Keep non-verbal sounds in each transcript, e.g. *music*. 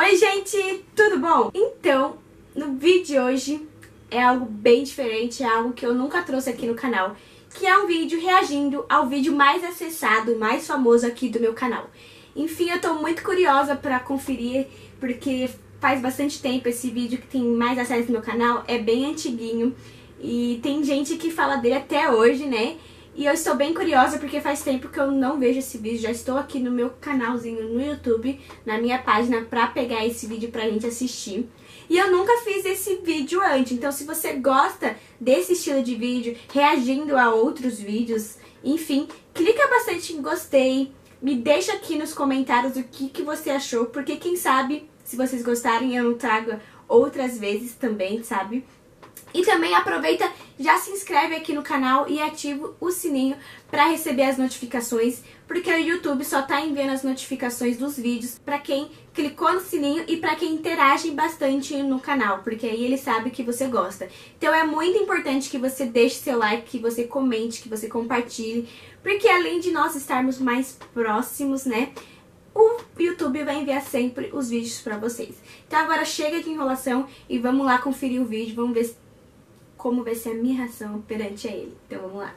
Oi gente, tudo bom? Então, no vídeo de hoje é algo bem diferente, é algo que eu nunca trouxe aqui no canal, que é um vídeo reagindo ao vídeo mais acessado, mais famoso aqui do meu canal. Enfim, eu tô muito curiosa pra conferir, porque faz bastante tempo esse vídeo que tem mais acesso no meu canal, é bem antiguinho, e tem gente que fala dele até hoje, né? E eu estou bem curiosa porque faz tempo que eu não vejo esse vídeo. Já estou aqui no meu canalzinho no YouTube, na minha página, pra pegar esse vídeo pra gente assistir. E eu nunca fiz esse vídeo antes, então se você gosta desse estilo de vídeo, reagindo a outros vídeos, enfim, clica bastante em gostei, me deixa aqui nos comentários o que, que você achou, porque quem sabe, se vocês gostarem, eu não trago outras vezes também, sabe? E também aproveita, já se inscreve aqui no canal e ativa o sininho para receber as notificações, porque o YouTube só tá enviando as notificações dos vídeos para quem clicou no sininho e para quem interage bastante no canal, porque aí ele sabe que você gosta. Então é muito importante que você deixe seu like, que você comente, que você compartilhe, porque além de nós estarmos mais próximos, né, o YouTube vai enviar sempre os vídeos para vocês. Então agora chega de enrolação e vamos lá conferir o vídeo, vamos ver como vai ser a minha reação perante a ele. Então vamos lá.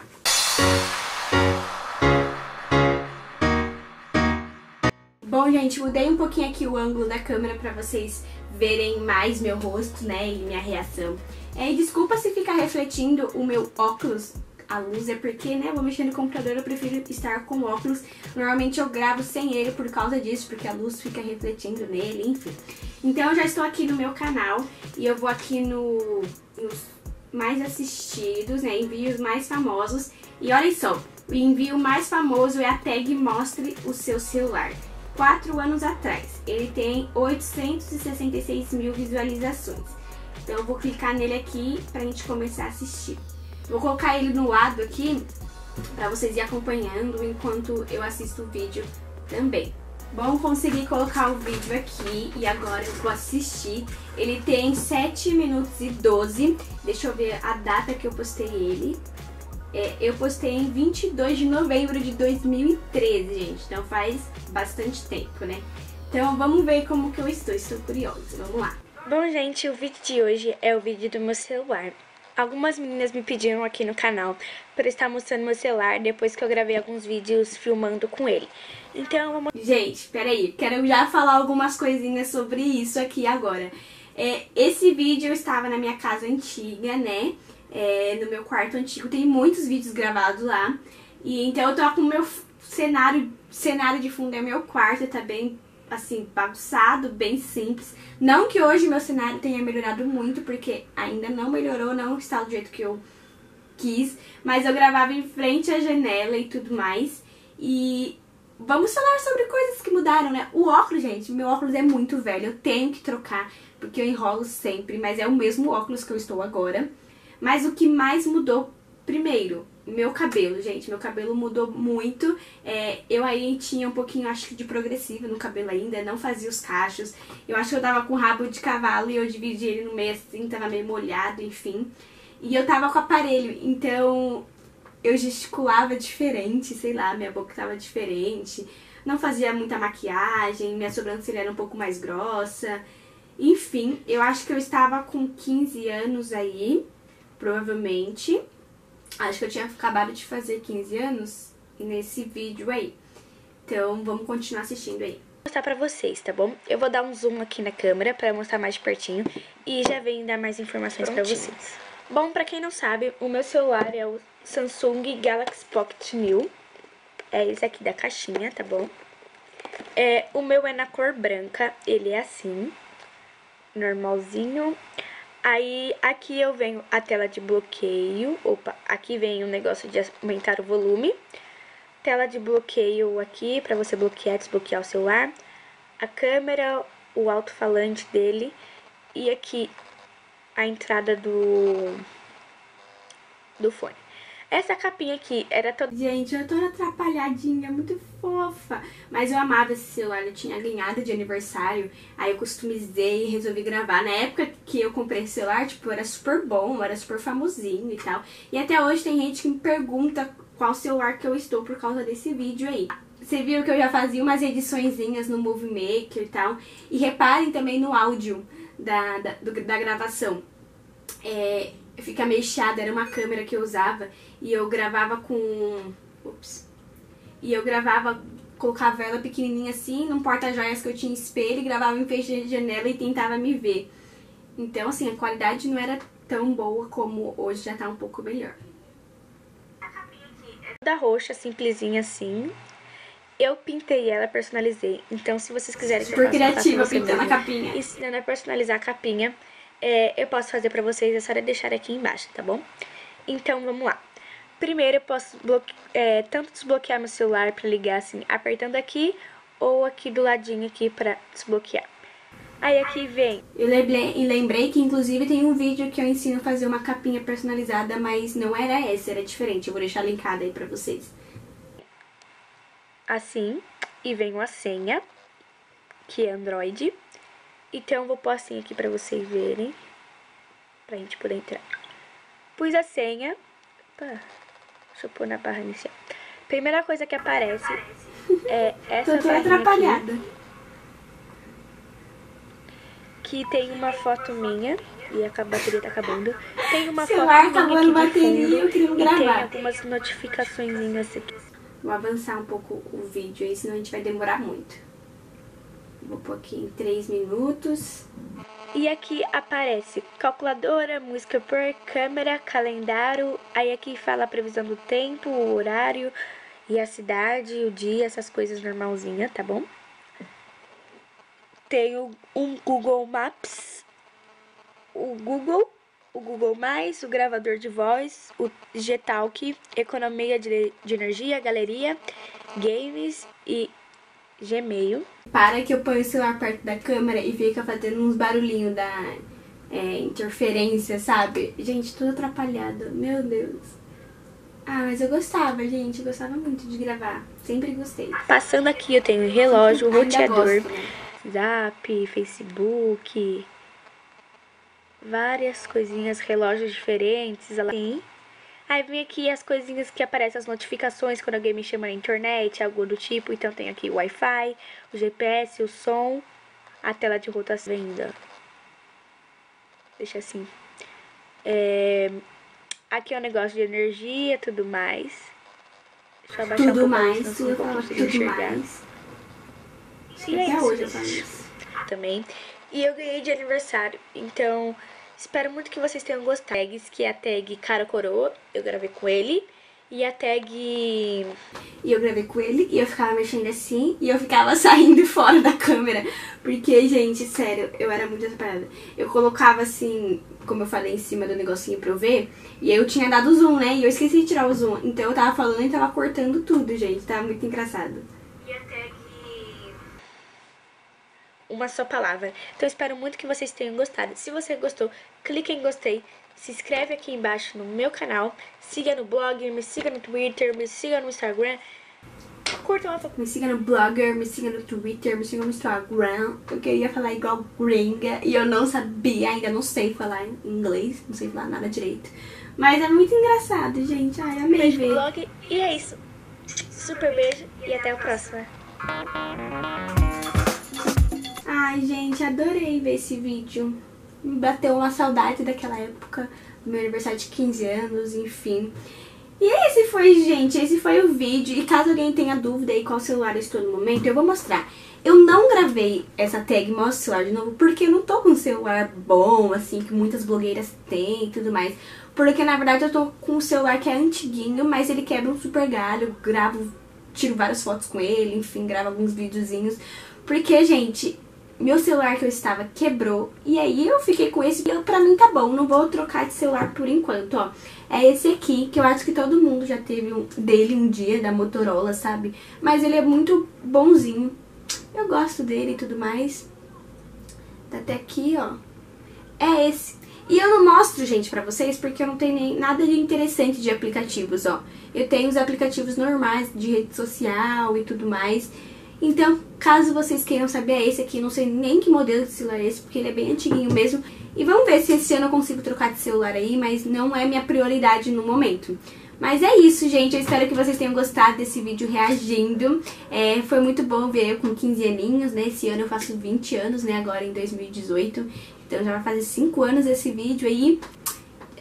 Bom, gente, mudei um pouquinho aqui o ângulo da câmera pra vocês verem mais meu rosto, né, e minha reação. É, desculpa se ficar refletindo o meu óculos, a luz, é porque, né, vou mexer no computador, eu prefiro estar com óculos. Normalmente eu gravo sem ele por causa disso, porque a luz fica refletindo nele, enfim. Então eu já estou aqui no meu canal e eu vou aqui no, nos mais assistidos, né, envios mais famosos. E olha só, o envio mais famoso é a tag Mostre o seu celular. Quatro anos atrás, ele tem 866 mil visualizações. Então eu vou clicar nele aqui pra gente começar a assistir. Vou colocar ele no lado aqui pra vocês ir acompanhando enquanto eu assisto o vídeo também. Bom, consegui colocar o vídeo aqui e agora eu vou assistir. Ele tem 7 minutos e 12. Deixa eu ver a data que eu postei ele. É, eu postei em 22 de novembro de 2013, gente. Então faz bastante tempo, né? Então vamos ver como que eu estou. Estou curiosa. Vamos lá. Bom, gente, o vídeo de hoje é o vídeo do meu celular. Algumas meninas me pediram aqui no canal para estar mostrando meu celular depois que eu gravei alguns vídeos filmando com ele. Então, vamos... Gente, peraí, quero já falar algumas coisinhas sobre isso aqui agora. É, esse vídeo eu estava na minha casa antiga, né? É, no meu quarto antigo, tem muitos vídeos gravados lá. E então eu tô com o meu cenário, cenário de fundo é meu quarto, tá bem assim, bagunçado, bem simples. Não que hoje meu cenário tenha melhorado muito, porque ainda não melhorou, não está do jeito que eu quis, mas eu gravava em frente à janela e tudo mais. E vamos falar sobre coisas que mudaram, né? O óculos, gente, meu óculos é muito velho, eu tenho que trocar, porque eu enrolo sempre, mas é o mesmo óculos que eu estou agora. Mas o que mais mudou, primeiro, meu cabelo, gente, meu cabelo mudou muito. É, eu aí tinha um pouquinho, acho que de progressiva no cabelo ainda, não fazia os cachos. Eu acho que eu tava com rabo de cavalo e eu dividi ele no meio assim, tava meio molhado, enfim. E eu tava com aparelho, então eu gesticulava diferente, sei lá, minha boca tava diferente, não fazia muita maquiagem, minha sobrancelha era um pouco mais grossa. Enfim, eu acho que eu estava com 15 anos aí, provavelmente. Acho que eu tinha acabado de fazer 15 anos nesse vídeo aí. Então, vamos continuar assistindo aí. Vou mostrar pra vocês, tá bom? Eu vou dar um zoom aqui na câmera pra mostrar mais de pertinho e já venho dar mais informações Prontinho. pra vocês. Bom, pra quem não sabe, o meu celular é o Samsung Galaxy Pocket New. É esse aqui da caixinha, tá bom? É, o meu é na cor branca, ele é assim, normalzinho. Aí, aqui eu venho a tela de bloqueio. Opa, aqui vem o negócio de aumentar o volume. Tela de bloqueio aqui, para você bloquear desbloquear o celular. A câmera, o alto-falante dele. E aqui, a entrada do, do fone. Essa capinha aqui era toda... Gente, eu tô atrapalhadinha, muito fofa. Mas eu amava esse celular, eu tinha ganhado de aniversário. Aí eu customizei e resolvi gravar. Na época que eu comprei esse celular, tipo, era super bom, era super famosinho e tal. E até hoje tem gente que me pergunta qual celular que eu estou por causa desse vídeo aí. você viu que eu já fazia umas ediçõezinhas no Movie Maker e tal. E reparem também no áudio da, da, do, da gravação. É, fica meio chiado, era uma câmera que eu usava e eu gravava com. Ups. E eu gravava, colocava ela pequenininha assim, num porta-joias que eu tinha espelho, gravava em frente de janela e tentava me ver. Então, assim, a qualidade não era tão boa como hoje, já tá um pouco melhor. Da roxa, simplesinha assim. Eu pintei ela, personalizei. Então, se vocês quiserem Super criativa, pintando a capinha. Ensinando a personalizar a capinha, é, eu posso fazer pra vocês, é só deixar aqui embaixo, tá bom? Então, vamos lá. Primeiro, eu posso é, tanto desbloquear meu celular pra ligar assim, apertando aqui, ou aqui do ladinho aqui pra desbloquear. Aí aqui vem. Eu lembrei, lembrei que inclusive tem um vídeo que eu ensino a fazer uma capinha personalizada, mas não era essa, era diferente. Eu vou deixar linkada aí pra vocês. Assim, e vem uma senha, que é Android. Então eu vou pôr a senha aqui pra vocês verem, pra gente poder entrar. Pus a senha. Opa, deixa eu pôr na barra inicial. Primeira coisa que aparece é essa Tô atrapalhada. Aqui que tem uma foto minha. E a bateria tá acabando. Tem uma Celular foto acabando minha bateria, eu queria gravar. E tem algumas notificações aqui. Vou avançar um pouco o vídeo aí, senão a gente vai demorar muito. Vou pôr aqui em 3 minutos. E aqui aparece calculadora, música por câmera, calendário. Aí aqui fala a previsão do tempo, o horário e a cidade, o dia, essas coisas normalzinha, tá bom? Tenho um Google Maps, o Google, o Google Mais, o gravador de voz, o Gtalk, economia de, de energia, galeria, games e Gmail. Para que eu ponho o celular perto da câmera e fica fazendo uns barulhinhos da é, interferência, sabe? Gente, tudo atrapalhado. Meu Deus. Ah, mas eu gostava, gente. Eu gostava muito de gravar. Sempre gostei. Passando aqui, eu tenho relógio, roteador. Gosto, né? Zap, Facebook, várias coisinhas, relógios diferentes, assim. Aí vem aqui as coisinhas que aparecem as notificações quando alguém me chama na internet, algo do tipo. Então tem aqui o Wi-Fi, o GPS, o som, a tela de rotação venda. Deixa assim. É... Aqui é o um negócio de energia, tudo mais. Deixa eu abaixar tudo um mais, tudo, tudo mais. E é isso. Também. E eu ganhei de aniversário. Então, espero muito que vocês tenham gostado. Tags, que é a tag Cara Coroa. Eu gravei com ele. E a tag. E eu gravei com ele e eu ficava mexendo assim e eu ficava *laughs* saindo fora da câmera. Porque, gente, sério, eu era muito separada. Eu colocava assim, como eu falei, em cima do negocinho pra eu ver. E eu tinha dado zoom, né? E eu esqueci de tirar o zoom. Então eu tava falando e tava cortando tudo, gente. Tava muito engraçado. E a tag uma só palavra. Então espero muito que vocês tenham gostado. Se você gostou, clique em gostei, se inscreve aqui embaixo no meu canal, siga no blog, me siga no Twitter, me siga no Instagram. Curta uma Me siga no blogger, me siga no Twitter, me siga no Instagram. Eu queria falar igual gringa e eu não sabia, ainda não sei falar inglês, não sei falar nada direito. Mas é muito engraçado, gente. Ai, amei beijo ver. blog e é isso. Super beijo e até o próximo. Ai, gente, adorei ver esse vídeo. Me bateu uma saudade daquela época, meu aniversário de 15 anos, enfim. E esse foi, gente, esse foi o vídeo. E caso alguém tenha dúvida aí qual celular eu estou no momento, eu vou mostrar. Eu não gravei essa tag Mostra o celular de novo, porque eu não tô com um celular bom, assim, que muitas blogueiras têm e tudo mais. Porque, na verdade, eu tô com um celular que é antiguinho, mas ele quebra um super galho, gravo, tiro várias fotos com ele, enfim, gravo alguns videozinhos. Porque, gente, meu celular que eu estava quebrou. E aí eu fiquei com esse e pra mim tá bom, não vou trocar de celular por enquanto, ó. É esse aqui, que eu acho que todo mundo já teve um, dele um dia, da Motorola, sabe? Mas ele é muito bonzinho. Eu gosto dele e tudo mais. Tá até aqui, ó. É esse. E eu não mostro, gente, pra vocês, porque eu não tenho nem nada de interessante de aplicativos, ó. Eu tenho os aplicativos normais de rede social e tudo mais. Então, caso vocês queiram saber, é esse aqui. Não sei nem que modelo de celular é esse, porque ele é bem antiguinho mesmo. E vamos ver se esse ano eu consigo trocar de celular aí, mas não é minha prioridade no momento. Mas é isso, gente. Eu espero que vocês tenham gostado desse vídeo reagindo. É, foi muito bom ver eu com 15 aninhos, né? Esse ano eu faço 20 anos, né? Agora em 2018. Então já vai fazer 5 anos esse vídeo aí.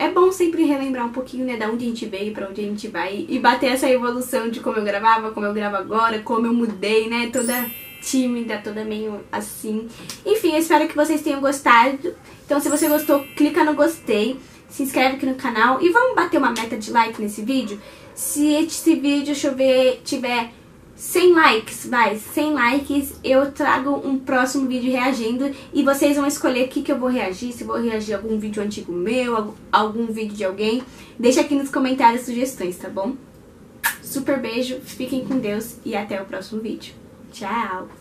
É bom sempre relembrar um pouquinho, né, da onde a gente veio, pra onde a gente vai. E bater essa evolução de como eu gravava, como eu gravo agora, como eu mudei, né? Toda tímida, toda meio assim. Enfim, eu espero que vocês tenham gostado. Então se você gostou, clica no gostei se inscreve aqui no canal e vamos bater uma meta de like nesse vídeo. Se esse vídeo chover, tiver 100 likes, vai, 100 likes, eu trago um próximo vídeo reagindo e vocês vão escolher o que, que eu vou reagir, se vou reagir a algum vídeo antigo meu, algum vídeo de alguém. Deixa aqui nos comentários sugestões, tá bom? Super beijo, fiquem com Deus e até o próximo vídeo. Tchau!